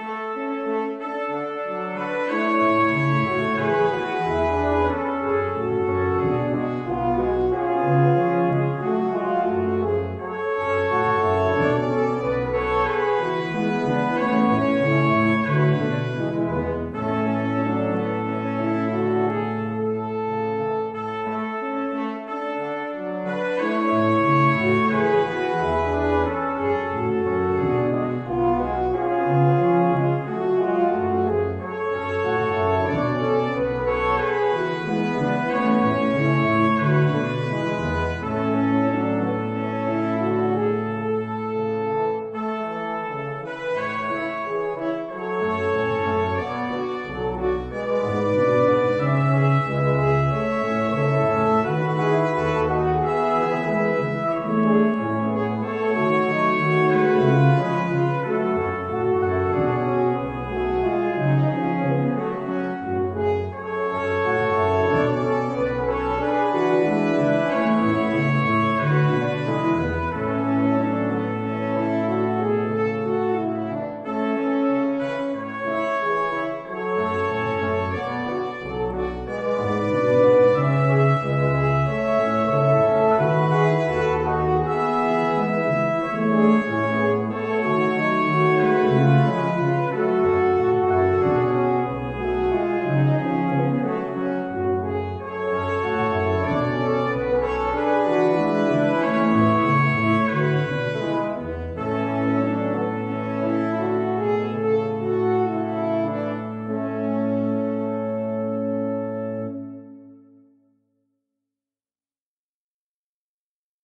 Música